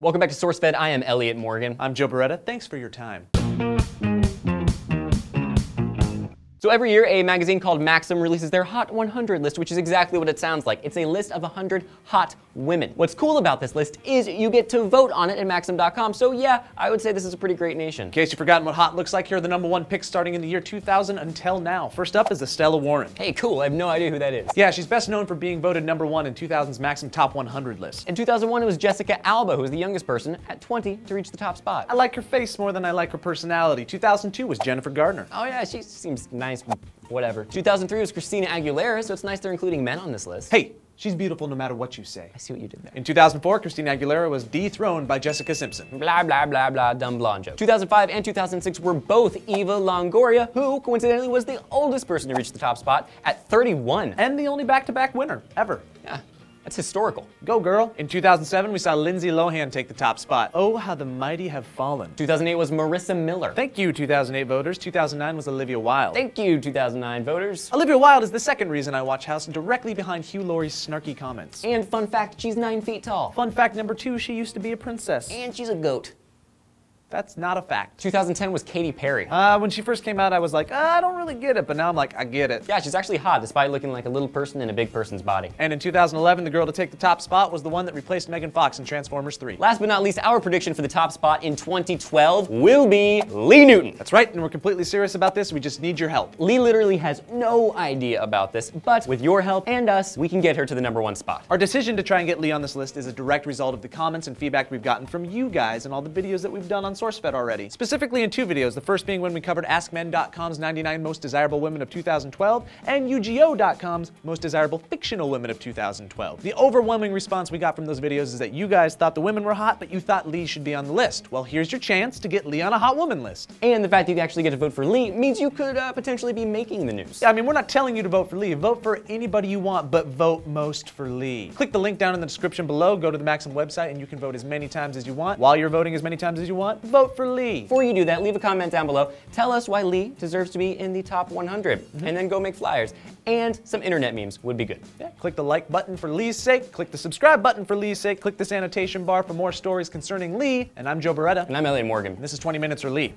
Welcome back to SourceFed. I am Elliott Morgan. I'm Joe Bereta. Thanks for your time. So every year, a magazine called Maxim releases their Hot 100 list, which is exactly what it sounds like. It's a list of 100 hot women. What's cool about this list is you get to vote on it at Maxim.com. So yeah, I would say this is a pretty great nation. In case you've forgotten what hot looks like, here are the number one picks starting in the year 2000 until now. First up is Estella Warren. Hey, cool. I have no idea who that is. Yeah, she's best known for being voted number one in 2000's Maxim Top 100 list. In 2001, it was Jessica Alba, who was the youngest person at 20 to reach the top spot. I like her face more than I like her personality. 2002 was Jennifer Gardner. Oh yeah, she seems nice, whatever. 2003 was Christina Aguilera, so it's nice they're including men on this list. Hey, she's beautiful no matter what you say. I see what you did there. In 2004, Christina Aguilera was dethroned by Jessica Simpson. Blah, blah, blah, blah, dumb blonde joke. 2005 and 2006 were both Eva Longoria, who coincidentally was the oldest person to reach the top spot at 31. And the only back-to-back winner, ever. Yeah. That's historical. Go, girl. In 2007, we saw Lindsay Lohan take the top spot. Oh, how the mighty have fallen. 2008 was Marisa Miller. Thank you, 2008 voters. 2009 was Olivia Wilde. Thank you, 2009 voters. Olivia Wilde is the second reason I watch House, directly behind Hugh Laurie's snarky comments. And fun fact, she's nine feet tall. Fun fact number two, she used to be a princess. And she's a goat. That's not a fact. 2010 was Katy Perry. Uh, when she first came out, I was like, uh, I don't really get it, but now I'm like, I get it. Yeah, she's actually hot, despite looking like a little person in a big person's body. And in 2011, the girl to take the top spot was the one that replaced Megan Fox in Transformers 3. Last but not least, our prediction for the top spot in 2012 will be Lee Newton. That's right, and we're completely serious about this. We just need your help. Lee literally has no idea about this, but with your help and us, we can get her to the number one spot. Our decision to try and get Lee on this list is a direct result of the comments and feedback we've gotten from you guys and all the videos that we've done on SourceFed already specifically in two videos. The first being when we covered AskMen.com's 99 Most Desirable Women of 2012 and UGO.com's Most Desirable Fictional Women of 2012. The overwhelming response we got from those videos is that you guys thought the women were hot, but you thought Lee should be on the list. Well, here's your chance to get Lee on a hot woman list. And the fact that you actually get to vote for Lee means you could uh, potentially be making the news. Yeah, I mean, we're not telling you to vote for Lee. Vote for anybody you want, but vote most for Lee. Click the link down in the description below, go to the Maxim website, and you can vote as many times as you want. While you're voting as many times as you want, vote for Lee. Before you do that, leave a comment down below. Tell us why Lee deserves to be in the top 100, mm-hmm. and then go make flyers. And some internet memes would be good. Yeah, click the like button for Lee's sake, click the subscribe button for Lee's sake, click this annotation bar for more stories concerning Lee. And I'm Joe Bereta. And I'm Elliott Morgan. And this is 20 Minutes or Lee.